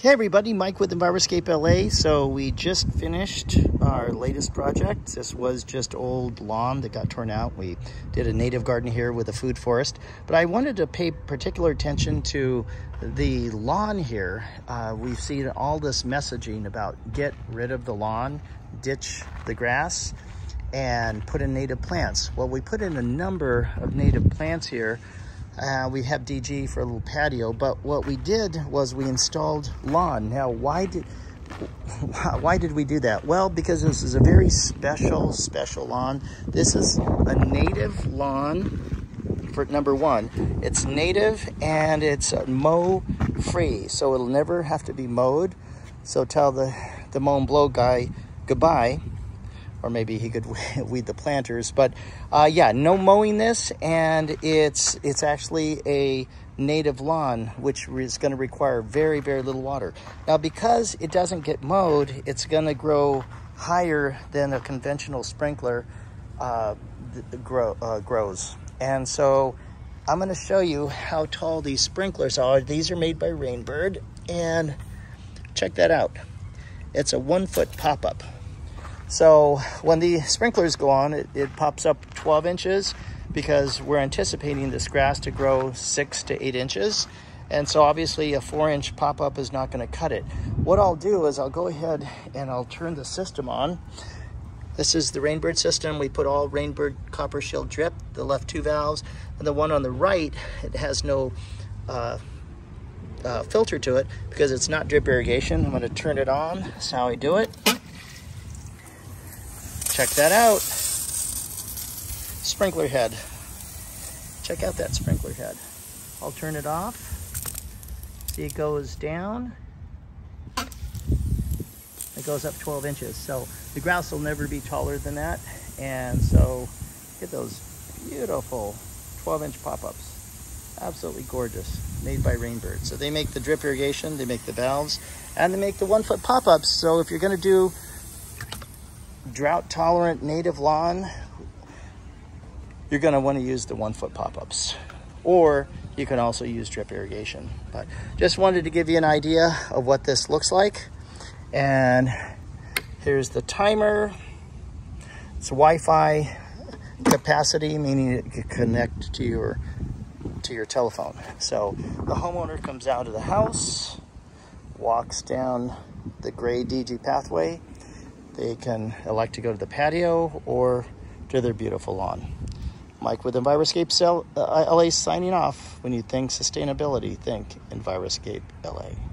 Hey everybody, Mike with Enviroscape LA. So we just finished our latest project. This was just old lawn that got torn out. We did a native garden here with a food forest. But I wanted to pay particular attention to the lawn here. Uh, we've seen all this messaging about get rid of the lawn, ditch the grass, and put in native plants. Well, we put in a number of native plants here uh, we have DG for a little patio, but what we did was we installed lawn. Now, why did why did we do that? Well, because this is a very special, special lawn. This is a native lawn for number one. It's native and it's mow free, so it'll never have to be mowed. So tell the, the mow and blow guy goodbye or maybe he could weed the planters. But uh, yeah, no mowing this, and it's it's actually a native lawn, which is going to require very very little water. Now, because it doesn't get mowed, it's going to grow higher than a conventional sprinkler uh, grow, uh, grows, and so. I'm going to show you how tall these sprinklers are. These are made by Rainbird, and check that out. It's a one foot pop up. So when the sprinklers go on, it, it, pops up 12 inches because we're anticipating this grass to grow six to eight inches. And so obviously a four inch pop-up is not gonna cut it. What I'll do is I'll go ahead and I'll turn the system on. This is the Rainbird system. We put all Rainbird copper shield drip, the left two valves, and the one on the right, it has no uh, uh, filter to it because it's not drip irrigation. I'm gonna turn it on, that's how I do it. Check that out. Sprinkler head. Check out that sprinkler head. I'll turn it off. See it goes down. It goes up 12 inches. So the grouse will never be taller than that. And so get those beautiful 12 inch pop-ups. Absolutely gorgeous, made by Rainbird. So they make the drip irrigation, they make the valves, and they make the one foot pop-ups. So if you're gonna do drought tolerant native lawn, you're gonna wanna use the one foot pop-ups. Or you can also use drip irrigation. But just wanted to give you an idea of what this looks like. And here's the timer. It's Wi-Fi capacity, meaning it can connect to your to your telephone. So the homeowner comes out of the house, walks down the gray DG pathway, they can elect to go to the patio or to their beautiful lawn. Mike with Enviroscape LA uh, signing off. When you think sustainability, think Enviroscape LA.